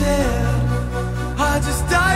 said I just died